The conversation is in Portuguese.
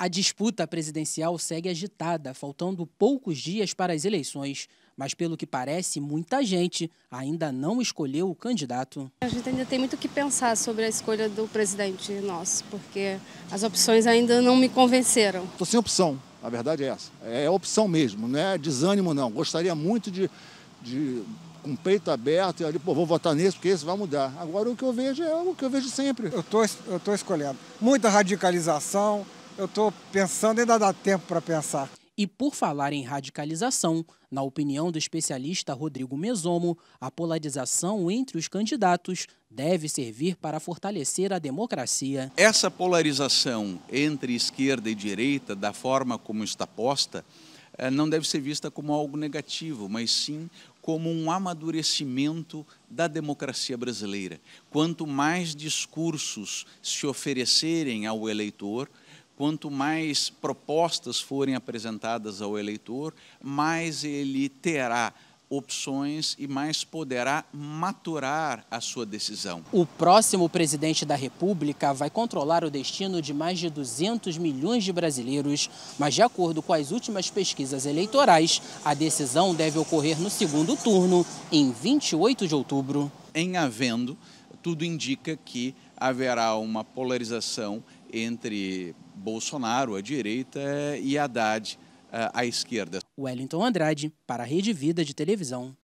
A disputa presidencial segue agitada, faltando poucos dias para as eleições. Mas, pelo que parece, muita gente ainda não escolheu o candidato. A gente ainda tem muito o que pensar sobre a escolha do presidente nosso, porque as opções ainda não me convenceram. Estou sem opção, a verdade é essa. É opção mesmo, não é desânimo não. Gostaria muito de, de com o peito aberto e ali, pô, vou votar nesse porque esse vai mudar. Agora o que eu vejo é o que eu vejo sempre. Eu tô, eu tô escolhendo. Muita radicalização, eu estou pensando, ainda dá tempo para pensar. E por falar em radicalização, na opinião do especialista Rodrigo Mesomo, a polarização entre os candidatos deve servir para fortalecer a democracia. Essa polarização entre esquerda e direita, da forma como está posta, eh, não deve ser vista como algo negativo, mas sim como um amadurecimento da democracia brasileira. Quanto mais discursos se oferecerem ao eleitor, quanto mais propostas forem apresentadas ao eleitor, mais ele terá opções e mais poderá maturar a sua decisão. O próximo presidente da República vai controlar o destino de mais de 200 milhões de brasileiros, mas de acordo com as últimas pesquisas eleitorais, a decisão deve ocorrer no segundo turno, em 28 de outubro. Em havendo, tudo indica que haverá uma polarização entre Bolsonaro, à direita, e Haddad, à esquerda. Wellington Andrade, para a Rede Vida de Televisão.